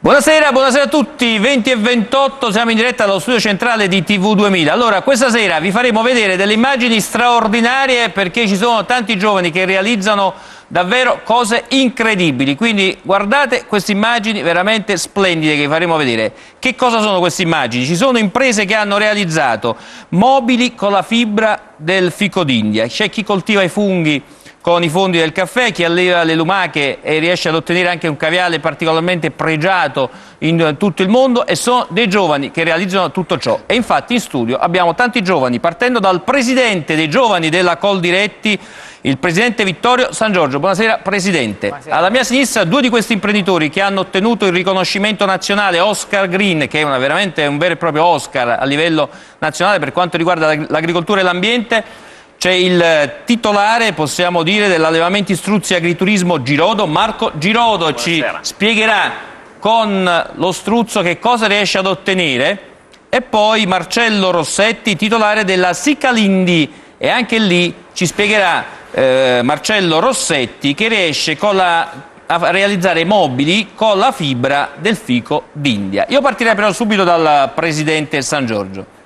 Buonasera, buonasera, a tutti, 20 e 28, siamo in diretta dallo studio centrale di TV2000. Allora, questa sera vi faremo vedere delle immagini straordinarie perché ci sono tanti giovani che realizzano davvero cose incredibili, quindi guardate queste immagini veramente splendide che vi faremo vedere. Che cosa sono queste immagini? Ci sono imprese che hanno realizzato mobili con la fibra del fico d'India, c'è chi coltiva i funghi con i fondi del caffè, chi alleva le lumache e riesce ad ottenere anche un caviale particolarmente pregiato in tutto il mondo e sono dei giovani che realizzano tutto ciò. E infatti in studio abbiamo tanti giovani, partendo dal presidente dei giovani della Coldiretti, il presidente Vittorio San Giorgio. Buonasera Presidente. Buonasera. Alla mia sinistra due di questi imprenditori che hanno ottenuto il riconoscimento nazionale Oscar Green, che è una, veramente un vero e proprio Oscar a livello nazionale per quanto riguarda l'agricoltura e l'ambiente c'è il titolare, possiamo dire, dell'allevamento Istruzzi Agriturismo Girodo, Marco Girodo, Buonasera. ci spiegherà con lo struzzo che cosa riesce ad ottenere e poi Marcello Rossetti, titolare della Sicalindi e anche lì ci spiegherà eh, Marcello Rossetti che riesce la, a realizzare mobili con la fibra del fico d'India. Io partirei però subito dal Presidente San Giorgio.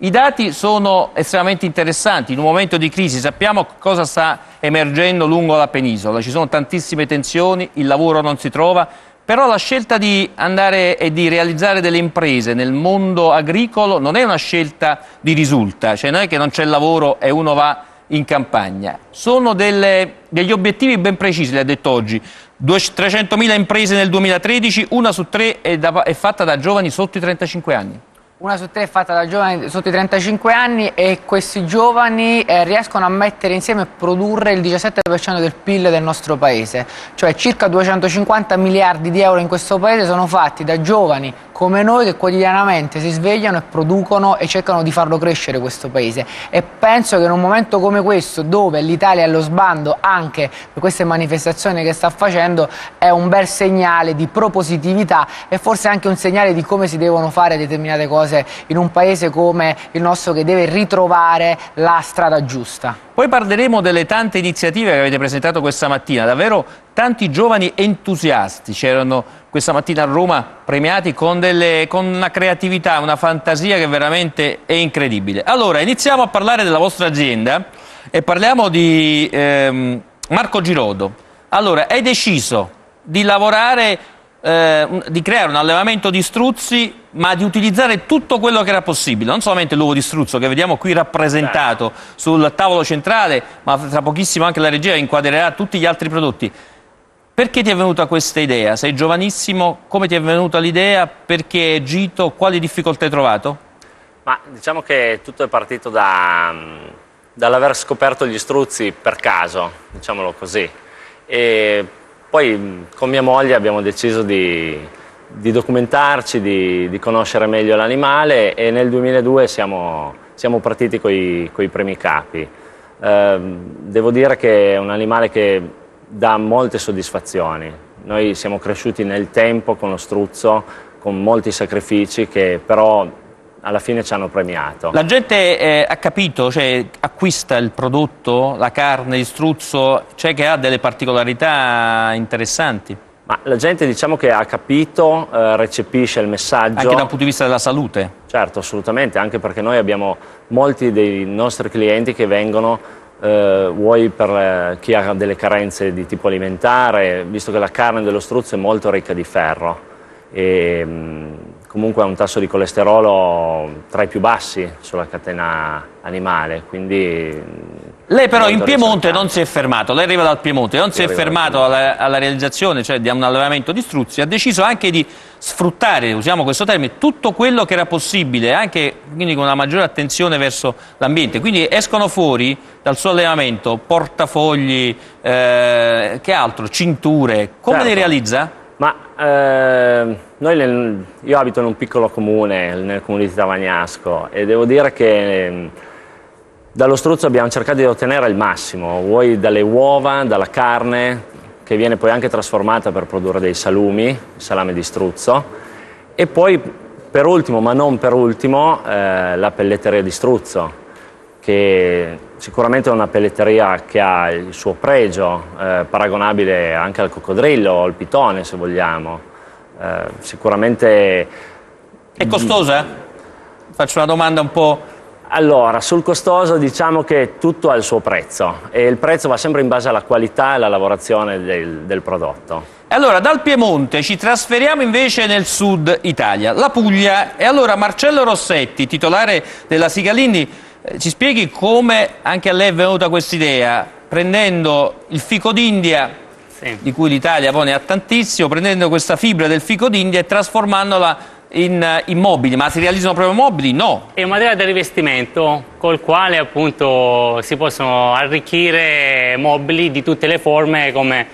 I dati sono estremamente interessanti, in un momento di crisi sappiamo cosa sta emergendo lungo la penisola, ci sono tantissime tensioni, il lavoro non si trova, però la scelta di andare e di realizzare delle imprese nel mondo agricolo non è una scelta di risulta, cioè non è che non c'è lavoro e uno va in campagna, sono delle, degli obiettivi ben precisi, l'ha detto oggi, 300.000 imprese nel 2013, una su tre è, da, è fatta da giovani sotto i 35 anni. Una su tre è fatta da giovani sotto i 35 anni e questi giovani eh, riescono a mettere insieme e produrre il 17% del PIL del nostro paese, cioè circa 250 miliardi di euro in questo paese sono fatti da giovani come noi che quotidianamente si svegliano e producono e cercano di farlo crescere questo paese e penso che in un momento come questo dove l'Italia è allo sbando anche per queste manifestazioni che sta facendo è un bel segnale di propositività e forse anche un segnale di come si devono fare determinate cose in un paese come il nostro che deve ritrovare la strada giusta. Poi parleremo delle tante iniziative che avete presentato questa mattina, davvero tanti giovani entusiasti c'erano questa mattina a Roma premiati con, delle, con, una creatività, una fantasia che veramente è incredibile. Allora, iniziamo a parlare della vostra azienda e parliamo di ehm, Marco Girodo. Allora, hai deciso di lavorare, eh, di creare un allevamento di struzzi, ma di utilizzare tutto quello che era possibile, non solamente l'uovo di struzzo che vediamo qui rappresentato sul tavolo centrale, ma tra pochissimo anche la regia inquadrerà tutti gli altri prodotti. Perché ti è venuta questa idea? Sei giovanissimo, come ti è venuta l'idea? Perché è Gito? Quali difficoltà hai trovato? Ma diciamo che tutto è partito da, dall'aver scoperto gli struzzi per caso, diciamolo così. E poi con mia moglie abbiamo deciso di, di documentarci, di, di, conoscere meglio l'animale e nel 2002 siamo, siamo partiti con i primi capi. Eh, devo dire che è un animale che dà molte soddisfazioni. Noi siamo cresciuti nel tempo con lo struzzo, con molti sacrifici che però alla fine ci hanno premiato. La gente eh, ha capito, cioè acquista il prodotto, la carne di struzzo, cioè che ha delle particolarità interessanti? Ma la gente diciamo che ha capito, eh, recepisce il messaggio. Anche dal punto di vista della salute? Certo, assolutamente, anche perché noi abbiamo molti dei nostri clienti che vengono eh, vuoi per eh, chi ha delle carenze di tipo alimentare, visto che la carne dello struzzo è molto ricca di ferro e mm, comunque ha un tasso di colesterolo tra i più bassi sulla catena animale, quindi lei però in Piemonte non si è fermato, lei arriva dal Piemonte, non si è fermato alla, alla, realizzazione cioè di un allevamento di struzzi, ha deciso anche di sfruttare, usiamo questo termine, tutto quello che era possibile, anche quindi con una maggiore attenzione verso l'ambiente. Quindi escono fuori dal suo allevamento portafogli, eh, che altro, cinture, come certo. le realizza? Ma eh, noi nel, io abito in un piccolo comune, nel comune di Tavagnasco, e devo dire che dallo struzzo abbiamo cercato di ottenere il massimo, vuoi dalle uova, dalla carne, che viene poi anche trasformata per produrre dei salumi, salame di struzzo, e poi per ultimo, ma non per ultimo, eh, la pelletteria di struzzo, che sicuramente è una pelletteria che ha il suo pregio, eh, paragonabile anche al coccodrillo o al pitone se vogliamo. Eh, sicuramente... È costosa? Faccio una domanda un po'... Allora, sul costoso diciamo che tutto ha il suo prezzo e il prezzo va sempre in base alla qualità e alla lavorazione del, del prodotto. Allora, dal Piemonte ci trasferiamo invece nel sud Italia, la Puglia, e allora Marcello Rossetti, titolare della Sigalini, eh, ci spieghi come anche a lei è venuta questa idea, prendendo il fico d'India, sì. di cui l'Italia poi ne ha tantissimo, prendendo questa fibra del fico d'India e trasformandola in uh, immobili, ma si realizzano proprio mobili? No. È un materiale da rivestimento col quale appunto si possono arricchire mobili di tutte le forme come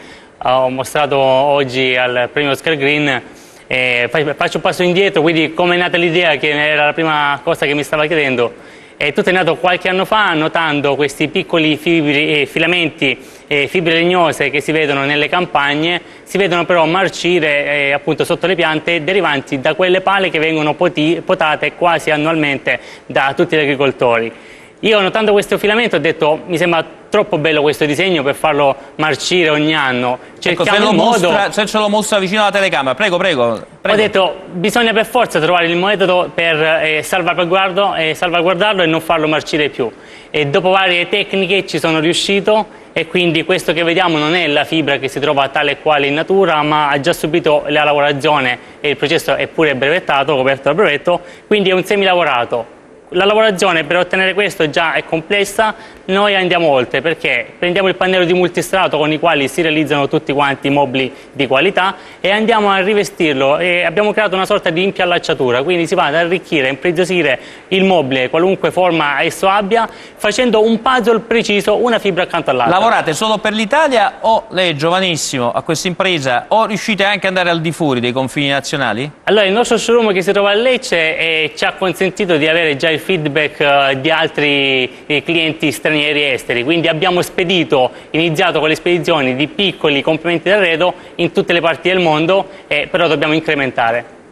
uh, ho mostrato oggi al premio Oscar Green. Eh, faccio un passo indietro, quindi come è nata l'idea, che era la prima cosa che mi stava chiedendo, è tutto è nato qualche anno fa notando questi piccoli fibri, eh, filamenti e fibre legnose che si vedono nelle campagne, si vedono però marcire eh, appunto sotto le piante derivanti da quelle pale che vengono poti, potate quasi annualmente da tutti gli agricoltori. Io notando questo filamento ho detto mi sembra troppo bello questo disegno per farlo marcire ogni anno. Cerchiamo ecco, se, modo... mostra, se ce lo mostra vicino alla telecamera, prego, prego, prego. Ho detto bisogna per forza trovare il metodo per eh, salvaguardarlo, eh, salvaguardarlo e non farlo marcire più. E dopo varie tecniche ci sono riuscito e quindi questo che vediamo non è la fibra che si trova tale e quale in natura ma ha già subito la lavorazione e il processo è pure brevettato, coperto dal brevetto, quindi è un semilavorato la lavorazione per ottenere questo già è complessa, noi andiamo oltre perché prendiamo il pannello di multistrato con i quali si realizzano tutti quanti i mobili di qualità e andiamo a rivestirlo e abbiamo creato una sorta di impiallacciatura, quindi si va ad arricchire, impreziosire il mobile, qualunque forma esso abbia, facendo un puzzle preciso, una fibra accanto all'altra. Lavorate solo per l'Italia o lei è giovanissimo a questa impresa o riuscite anche ad andare al di fuori dei confini nazionali? Allora il nostro showroom che si trova a Lecce eh, ci ha consentito di avere già il feedback uh, di altri eh, clienti stranieri e esteri, quindi abbiamo spedito, iniziato con le spedizioni di piccoli complementi d'arredo in tutte le parti del mondo, eh, però dobbiamo incrementare.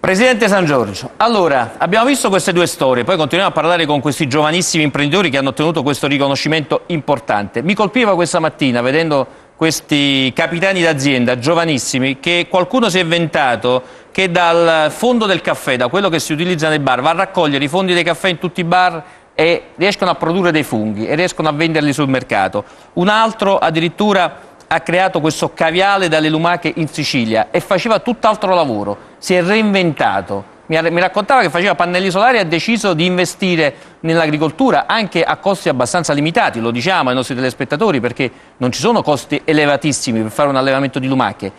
Presidente San Giorgio, allora abbiamo visto queste due storie, poi continuiamo a parlare con questi giovanissimi imprenditori che hanno ottenuto questo riconoscimento importante. Mi colpiva questa mattina vedendo questi capitani d'azienda giovanissimi che qualcuno si è inventato che dal fondo del caffè, da quello che si utilizza nei bar, va a raccogliere i fondi dei caffè in tutti i bar e riescono a produrre dei funghi e riescono a venderli sul mercato. Un altro addirittura ha creato questo caviale dalle lumache in Sicilia e faceva tutt'altro lavoro, si è reinventato mi raccontava che faceva pannelli solari e ha deciso di investire nell'agricoltura anche a costi abbastanza limitati, lo diciamo ai nostri telespettatori perché non ci sono costi elevatissimi per fare un allevamento di lumache.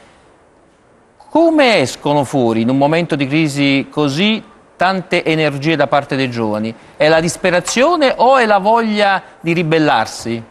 Come escono fuori in un momento di crisi così tante energie da parte dei giovani? È la disperazione o è la voglia di ribellarsi?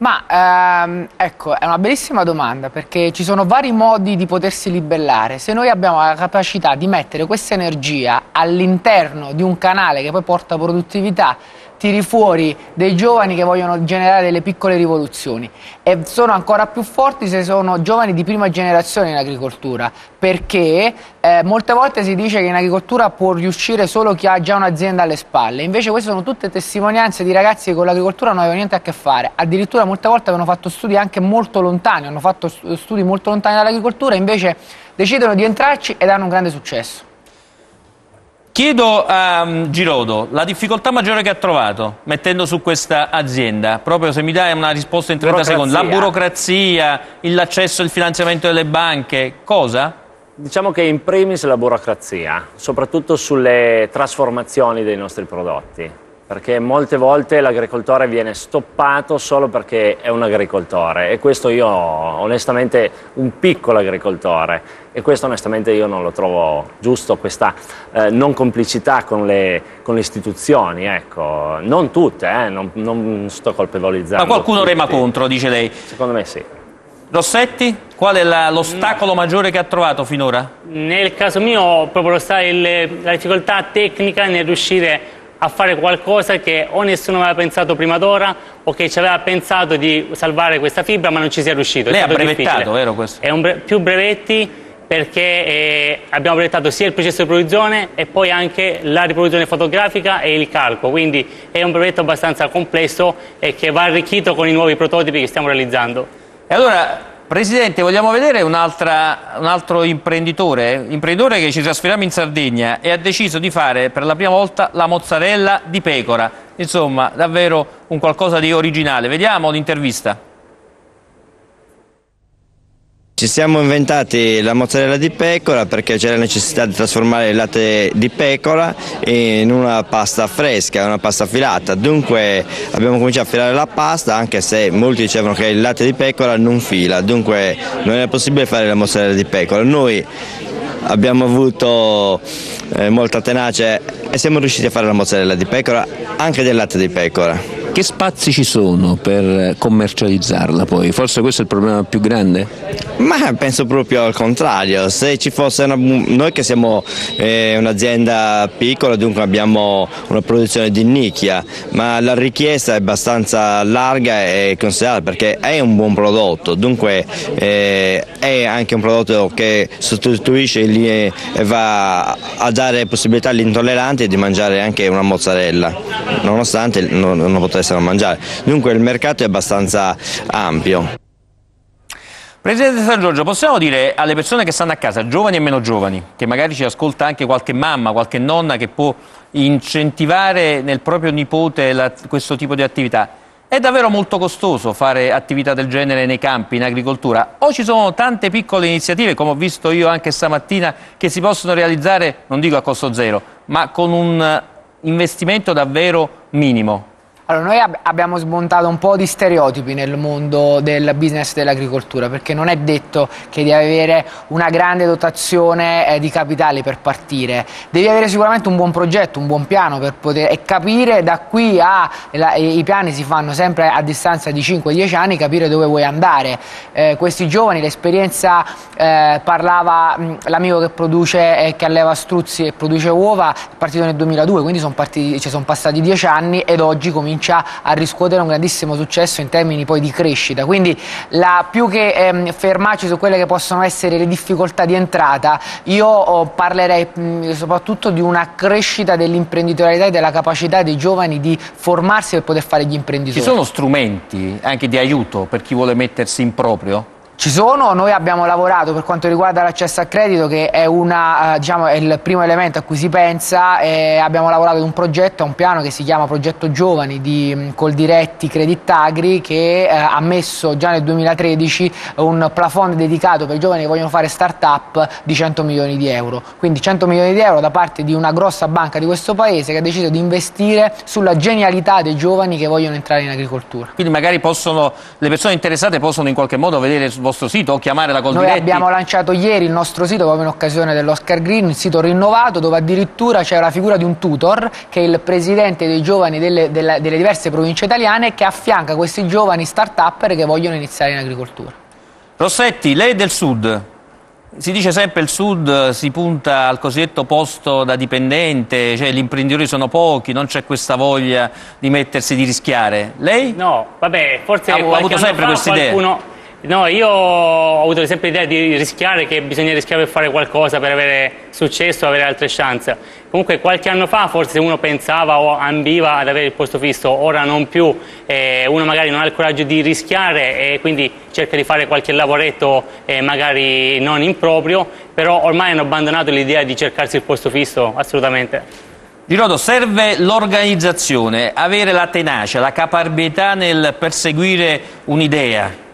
Ma ehm, ecco, è una bellissima domanda perché ci sono vari modi di potersi libellare. Se noi abbiamo la capacità di mettere questa energia all'interno di un canale che poi porta produttività, tiri fuori dei giovani che vogliono generare delle piccole rivoluzioni. E sono ancora più forti se sono giovani di prima generazione in agricoltura perché eh, molte volte si dice che in agricoltura può riuscire solo chi ha già un'azienda alle spalle. Invece queste sono tutte testimonianze di ragazzi che con l'agricoltura non avevano niente a che fare. Addirittura molte volte avevano fatto studi anche molto lontani hanno fatto studi molto lontani dall'agricoltura invece decidono di entrarci ed hanno un grande successo Chiedo a um, Girodo la difficoltà maggiore che ha trovato mettendo su questa azienda, proprio se mi dai una risposta in 30 secondi, la burocrazia, l'accesso al finanziamento delle banche, cosa? Diciamo che in primis la burocrazia, soprattutto sulle trasformazioni dei nostri prodotti perché molte volte l'agricoltore viene stoppato solo perché è un agricoltore e questo io onestamente un piccolo agricoltore e questo onestamente io non lo trovo giusto, questa eh, non complicità con le, con le, istituzioni, ecco, non tutte, eh, non, non, sto colpevolizzando. Ma qualcuno tutti. rema contro, dice lei? Secondo me sì. Rossetti, qual è l'ostacolo maggiore che ha trovato finora? Nel caso mio proprio il, la difficoltà tecnica nel riuscire a fare qualcosa che o nessuno aveva pensato prima d'ora o che ci aveva pensato di salvare questa fibra ma non ci sia riuscito. Lei ha brevettato, difficile. vero questo? È bre più brevetti perché eh, abbiamo brevettato sia il processo di produzione e poi anche la riproduzione fotografica e il calco, quindi è un brevetto abbastanza complesso e che va arricchito con i nuovi prototipi che stiamo realizzando. E allora Presidente, vogliamo vedere un, un, altro imprenditore, imprenditore che ci trasferiamo in Sardegna e ha deciso di fare per la prima volta la mozzarella di pecora. Insomma, davvero un qualcosa di originale. Vediamo l'intervista. Ci siamo inventati la mozzarella di pecora perché c'è la necessità di trasformare il latte di pecora in una pasta fresca, una pasta filata. Dunque abbiamo cominciato a filare la pasta anche se molti dicevano che il latte di pecora non fila, dunque non è possibile fare la mozzarella di pecora. Noi abbiamo avuto eh, molta tenacia e siamo riusciti a fare la mozzarella di pecora anche del latte di pecora. Che spazi ci sono per commercializzarla poi? Forse questo è il problema più grande? Ma penso proprio al contrario, se ci fosse una, noi che siamo eh, un'azienda piccola dunque abbiamo una produzione di nicchia, ma la richiesta è abbastanza larga e considerata perché è un buon prodotto, dunque eh, è anche un prodotto che sostituisce e va a dare possibilità agli intolleranti di mangiare anche una mozzarella, nonostante non, non potesse potessero mangiare. Dunque il mercato è abbastanza ampio. Presidente San Giorgio, possiamo dire alle persone che stanno a casa, giovani e meno giovani, che magari ci ascolta anche qualche mamma, qualche nonna che può incentivare nel proprio nipote la, questo tipo di attività, è davvero molto costoso fare attività del genere nei campi, in agricoltura, o ci sono tante piccole iniziative, come ho visto io anche stamattina, che si possono realizzare, non dico a costo zero, ma con un investimento davvero minimo? Allora, noi ab abbiamo smontato un po' di stereotipi nel mondo del business dell'agricoltura, perché non è detto che devi avere una grande dotazione eh, di capitali per partire, devi avere sicuramente un buon progetto, un buon piano per poter e capire da qui a la, i piani si fanno sempre a distanza di 5-10 anni, capire dove vuoi andare. Eh, questi giovani, l'esperienza eh, parlava l'amico che produce eh, che alleva struzzi e produce uova, è partito nel 2002, quindi sono, partiti, cioè, sono passati 10 anni ed oggi comincia comincia a riscuotere un grandissimo successo in termini poi di crescita. Quindi la, più che ehm, fermarci su quelle che possono essere le difficoltà di entrata, io oh, parlerei mh, soprattutto di una crescita dell'imprenditorialità e della capacità dei giovani di formarsi per poter fare gli imprenditori. Ci sono strumenti anche di aiuto per chi vuole mettersi in proprio? Ci sono, noi abbiamo lavorato per quanto riguarda l'accesso al credito che è, una, eh, diciamo, è, il primo elemento a cui si pensa, abbiamo lavorato ad un progetto, a un piano che si chiama Progetto Giovani di mm, Coldiretti Credit Agri che eh, ha messo già nel 2013 un plafond dedicato per i giovani che vogliono fare start-up di 100 milioni di euro. Quindi 100 milioni di euro da parte di una grossa banca di questo paese che ha deciso di investire sulla genialità dei giovani che vogliono entrare in agricoltura. Quindi magari possono, le persone interessate possono in qualche modo vedere vostro sito o chiamare la Coldiretti? Noi abbiamo lanciato ieri il nostro sito proprio in occasione dell'Oscar Green, un sito rinnovato dove addirittura c'è la figura di un tutor che è il presidente dei giovani delle, delle, delle diverse province italiane che affianca questi giovani start-upper che vogliono iniziare in agricoltura. Rossetti, lei è del sud, si dice sempre il sud si punta al cosiddetto posto da dipendente, cioè gli imprenditori sono pochi, non c'è questa voglia di mettersi, di rischiare. Lei? No, vabbè, forse ha, avuto sempre questa idea. No, io ho avuto sempre l'idea di rischiare, che bisogna rischiare per fare qualcosa, per avere successo, avere altre chance. Comunque qualche anno fa forse uno pensava o ambiva ad avere il posto fisso, ora non più, eh, uno magari non ha il coraggio di rischiare e quindi cerca di fare qualche lavoretto eh, magari non improprio, però ormai hanno abbandonato l'idea di cercarsi il posto fisso, assolutamente. Girodo, serve l'organizzazione, avere la tenacia, la caparbietà nel perseguire un'idea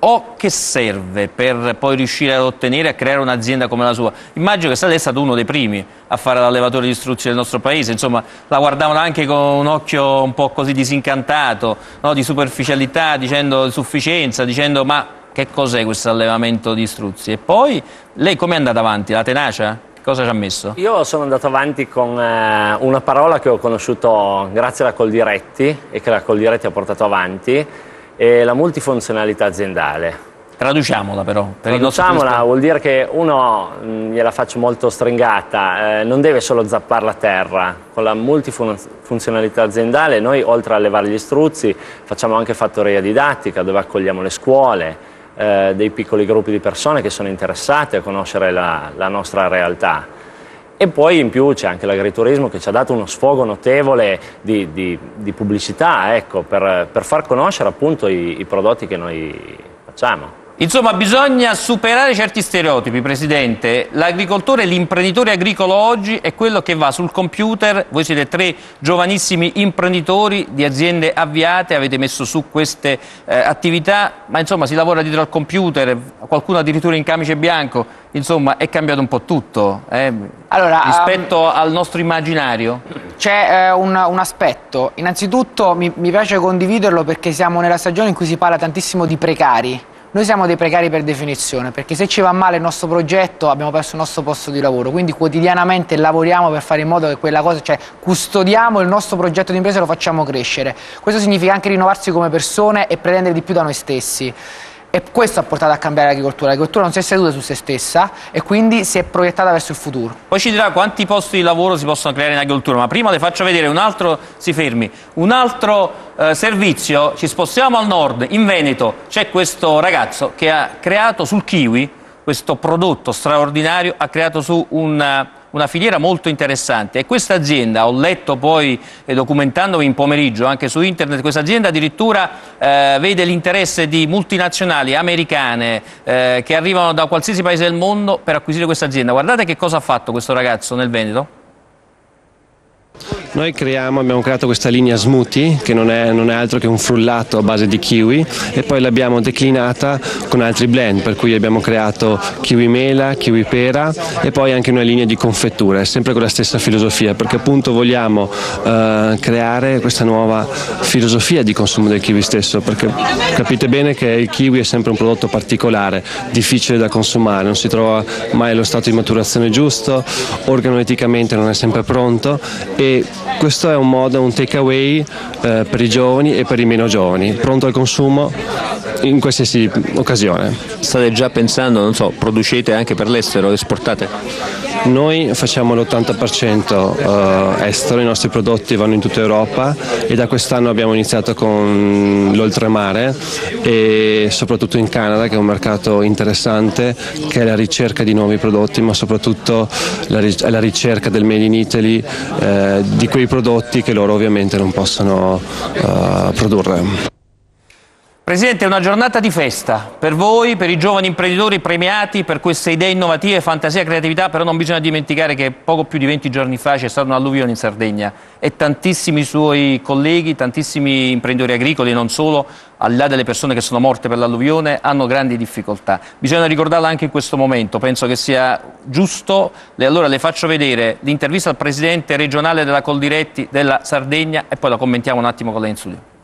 o che serve per poi riuscire ad ottenere e a creare un'azienda come la sua? Immagino che è stato uno dei primi a fare l'allevatore di istruzione del nostro paese, insomma la guardavano anche con un occhio un po' così disincantato, no? di superficialità, dicendo sufficienza, dicendo ma che cos'è questo allevamento di istruzioni? E poi lei come è andata avanti? La tenacia? Cosa ci ha messo? Io sono andato avanti con eh, una parola che ho conosciuto grazie alla Coldiretti e che la Coldiretti ha portato avanti e la multifunzionalità aziendale. Traduciamola però. Per Traduciamola vuol dire che uno, mm, gliela faccio molto stringata, eh, non deve solo zappare la terra. Con la multifunzionalità aziendale noi oltre a levare gli struzzi facciamo anche fattoria didattica dove accogliamo le scuole, eh, dei piccoli gruppi di persone che sono interessate a conoscere la, la nostra realtà. E poi in più c'è anche l'agriturismo che ci ha dato uno sfogo notevole di, di, di pubblicità ecco, per, per, far conoscere appunto i, i prodotti che noi facciamo. Insomma, bisogna superare certi stereotipi, Presidente. L'agricoltore, l'imprenditore agricolo oggi è quello che va sul computer. Voi siete tre giovanissimi imprenditori di aziende avviate, avete messo su queste eh, attività, ma insomma si lavora dietro al computer, qualcuno addirittura in camice bianco. Insomma, è cambiato un po' tutto eh, allora, rispetto um, al nostro immaginario. C'è eh, un, un, aspetto. Innanzitutto mi, mi piace condividerlo perché siamo nella stagione in cui si parla tantissimo di precari noi siamo dei precari per definizione, perché se ci va male il nostro progetto abbiamo perso il nostro posto di lavoro, quindi quotidianamente lavoriamo per fare in modo che quella cosa, cioè custodiamo il nostro progetto di impresa e lo facciamo crescere. Questo significa anche rinnovarsi come persone e pretendere di più da noi stessi. E questo ha portato a cambiare l'agricoltura. L'agricoltura non si è seduta su se stessa e quindi si è proiettata verso il futuro. Poi ci dirà quanti posti di lavoro si possono creare in agricoltura, ma prima le faccio vedere un altro, si fermi, un altro eh, servizio, ci spostiamo al nord, in Veneto, c'è questo ragazzo che ha creato sul kiwi, questo prodotto straordinario, ha creato su un una filiera molto interessante e questa azienda, ho letto poi e documentandomi in pomeriggio anche su internet, questa azienda addirittura eh, vede l'interesse di multinazionali americane eh, che arrivano da qualsiasi paese del mondo per acquisire questa azienda. Guardate che cosa ha fatto questo ragazzo nel Veneto. Noi creiamo, abbiamo creato questa linea smoothie che non è, non è, altro che un frullato a base di kiwi e poi l'abbiamo declinata con altri blend per cui abbiamo creato kiwi mela, kiwi pera e poi anche una linea di confetture, sempre con la stessa filosofia perché appunto vogliamo eh, creare questa nuova filosofia di consumo del kiwi stesso perché capite bene che il kiwi è sempre un prodotto particolare, difficile da consumare, non si trova mai allo stato di maturazione giusto, organoleticamente non è sempre pronto e questo è un modo, un takeaway eh, per i giovani e per i meno giovani, pronto al consumo in qualsiasi occasione. State già pensando, non so, producete anche per l'estero, esportate? Noi facciamo l'80% eh, estero, i nostri prodotti vanno in tutta Europa e da quest'anno abbiamo iniziato con l'oltremare e soprattutto in Canada che è un mercato interessante che è la ricerca di nuovi prodotti ma soprattutto la, ricerca del made in Italy eh, di quei prodotti che loro ovviamente non possono eh, produrre. Presidente, è una giornata di festa per voi, per i giovani imprenditori premiati per queste idee innovative, fantasia e creatività, però non bisogna dimenticare che poco più di 20 giorni fa c'è stata un'alluvione in Sardegna e tantissimi suoi colleghi, tantissimi imprenditori agricoli, non solo, al di là delle persone che sono morte per l'alluvione, hanno grandi difficoltà. Bisogna ricordarla anche in questo momento, penso che sia giusto. E allora le faccio vedere l'intervista al Presidente regionale della Coldiretti della Sardegna e poi la commentiamo un attimo con lei in studio.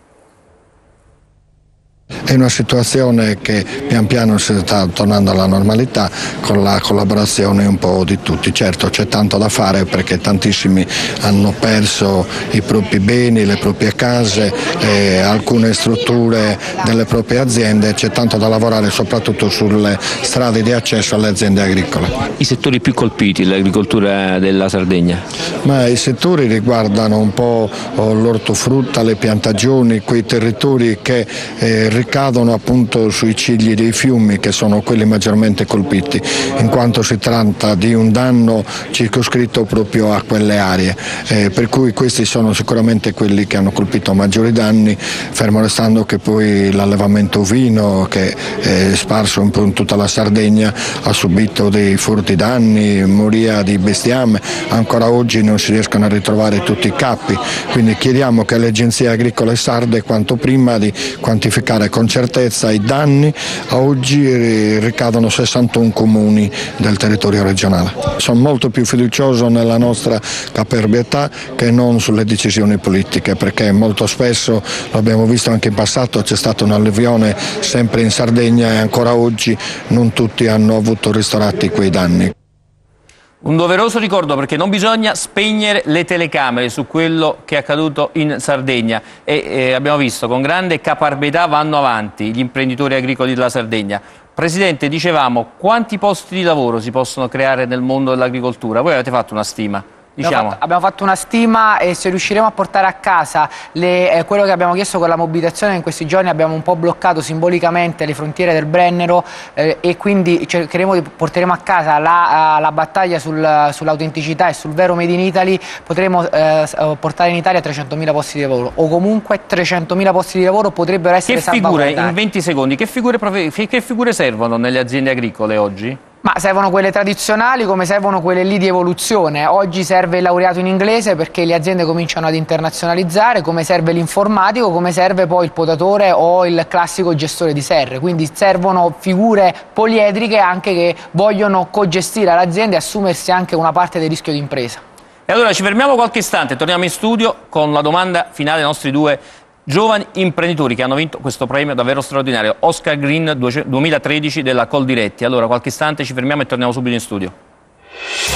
È una situazione che pian piano si sta tornando alla normalità con la collaborazione un po' di tutti. Certo c'è tanto da fare perché tantissimi hanno perso i propri beni, le proprie case, eh, alcune strutture delle proprie aziende, c'è tanto da lavorare soprattutto sulle strade di accesso alle aziende agricole. I settori più colpiti, l'agricoltura della Sardegna? Ma I settori riguardano un po' l'ortofrutta, le piantagioni, quei territori che eh, ricadono appunto sui cigli dei fiumi che sono quelli maggiormente colpiti, in quanto si tratta di un danno circoscritto proprio a quelle aree, eh, per cui questi sono sicuramente quelli che hanno colpito maggiori danni, fermo restando che poi l'allevamento ovino che è sparso un po' in tutta la Sardegna ha subito dei forti danni, moria di bestiame, ancora oggi non si riescono a ritrovare tutti i capi, quindi chiediamo che le agenzie agricole sarde quanto prima di quantificare estimare con certezza i danni, a oggi ricadono 61 comuni del territorio regionale. Sono molto più fiducioso nella nostra caparbietà che non sulle decisioni politiche perché molto spesso, l'abbiamo visto anche in passato, c'è stata un'alluvione sempre in Sardegna e ancora oggi non tutti hanno avuto ristorati quei danni. Un doveroso ricordo perché non bisogna spegnere le telecamere su quello che è accaduto in Sardegna e eh, abbiamo visto con grande caparbietà vanno avanti gli imprenditori agricoli della Sardegna. Presidente, dicevamo quanti posti di lavoro si possono creare nel mondo dell'agricoltura? Voi avete fatto una stima? Diciamo. Abbiamo, fatto, abbiamo, fatto, una stima e se riusciremo a portare a casa le, eh, quello che abbiamo chiesto con la mobilitazione in questi giorni abbiamo un po' bloccato simbolicamente le frontiere del Brennero eh, e quindi cercheremo di porteremo a casa la, la battaglia sul, sull'autenticità e sul vero Made in Italy, potremo eh, portare in Italia 300.000 posti di lavoro o comunque 300.000 posti di lavoro potrebbero essere che figure, in 20 secondi, che figure, che figure servono nelle aziende agricole oggi? Ma servono quelle tradizionali come servono quelle lì di evoluzione. Oggi serve il laureato in inglese perché le aziende cominciano ad internazionalizzare, come serve l'informatico, come serve poi il potatore o il classico gestore di serre. Quindi servono figure poliedriche anche che vogliono cogestire l'azienda e assumersi anche una parte del rischio di impresa. E allora ci fermiamo qualche istante, torniamo in studio con la domanda finale ai nostri due giovani imprenditori che hanno vinto questo premio davvero straordinario, Oscar Green 2013 della Coldiretti. Allora, qualche istante ci fermiamo e torniamo subito in studio.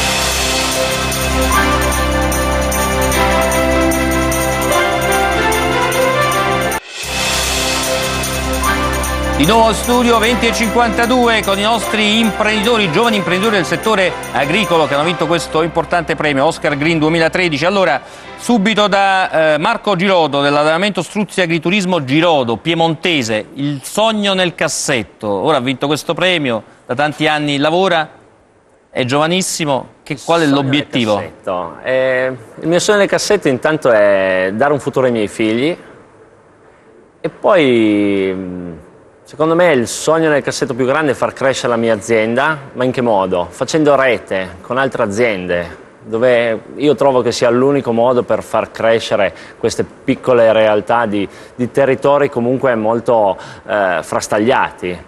Di nuovo studio 20 e 52 con i nostri imprenditori, giovani imprenditori del settore agricolo che hanno vinto questo importante premio Oscar Green 2013. Allora, subito da eh, Marco Girodo dell'allenamento Struzzi Agriturismo Girodo, piemontese, il sogno nel cassetto. Ora ha vinto questo premio, da tanti anni lavora, è giovanissimo, che, qual è l'obiettivo? Eh, il mio sogno nel cassetto intanto è dare un futuro ai miei figli e poi Secondo me il sogno nel cassetto più grande è far crescere la mia azienda, ma in che modo? Facendo rete con altre aziende, dove io trovo che sia l'unico modo per far crescere queste piccole realtà di, di territori comunque molto eh, frastagliati.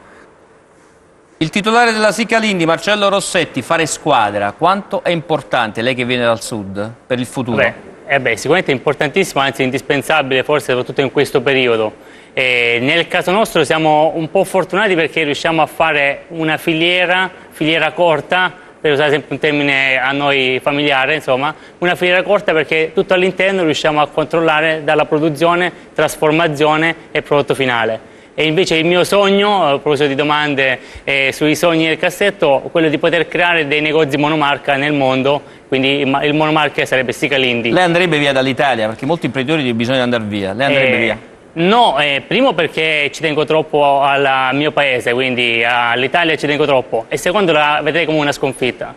Il titolare della Sicalindi, Marcello Rossetti, fare squadra, quanto è importante, lei che viene dal sud, per il futuro? Beh, eh beh, sicuramente è importantissimo, anzi indispensabile, forse soprattutto in questo periodo e nel caso nostro siamo un po' fortunati perché riusciamo a fare una filiera, filiera corta, per usare sempre un termine a noi familiare, insomma, una filiera corta perché tutto all'interno riusciamo a controllare dalla produzione, trasformazione e prodotto finale. E invece il mio sogno, a proposito di domande eh, sui sogni del cassetto, quello di poter creare dei negozi monomarca nel mondo, quindi il monomarca sarebbe Sicalindi. Lei andrebbe via dall'Italia perché molti imprenditori bisogna andare via, lei andrebbe eh, via? No, eh, primo perché ci tengo troppo al mio paese, quindi all'Italia ci tengo troppo e secondo la vedrei come una sconfitta.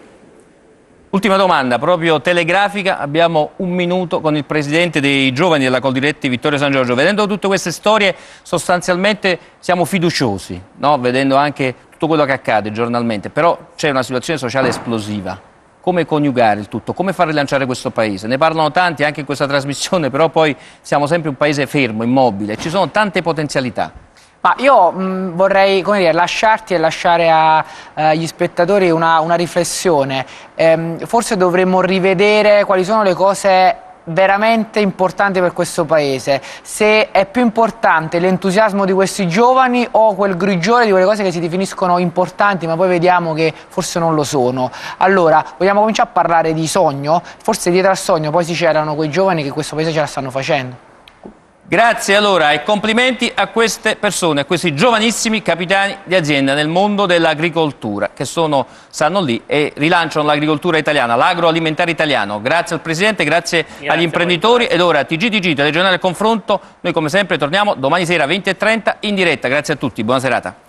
Ultima domanda, proprio telegrafica, abbiamo un minuto con il presidente dei giovani della Coldiretti, Vittorio San Giorgio. Vedendo tutte queste storie sostanzialmente siamo fiduciosi, no? vedendo anche tutto quello che accade giornalmente, però c'è una situazione sociale esplosiva come coniugare il tutto, come far rilanciare questo paese. Ne parlano tanti anche in questa trasmissione, però poi siamo sempre un paese fermo, immobile, ci sono tante potenzialità. Ma io mh, vorrei dire, lasciarti e lasciare agli spettatori una, una riflessione. Ehm, forse dovremmo rivedere quali sono le cose veramente importante per questo paese, se è più importante l'entusiasmo di questi giovani o quel grigiore di quelle cose che si definiscono importanti ma poi vediamo che forse non lo sono. Allora, vogliamo cominciare a parlare di sogno? Forse dietro al sogno poi si c'erano quei giovani che questo paese ce la stanno facendo. Grazie allora e complimenti a queste persone, a questi giovanissimi capitani di azienda nel mondo dell'agricoltura che sono, stanno lì e rilanciano l'agricoltura italiana, l'agroalimentare italiano. Grazie al Presidente, grazie, grazie agli imprenditori ed ora TGTG, Telegiornale Confronto, noi come sempre torniamo domani sera 20.30 in diretta. Grazie a tutti, buona serata.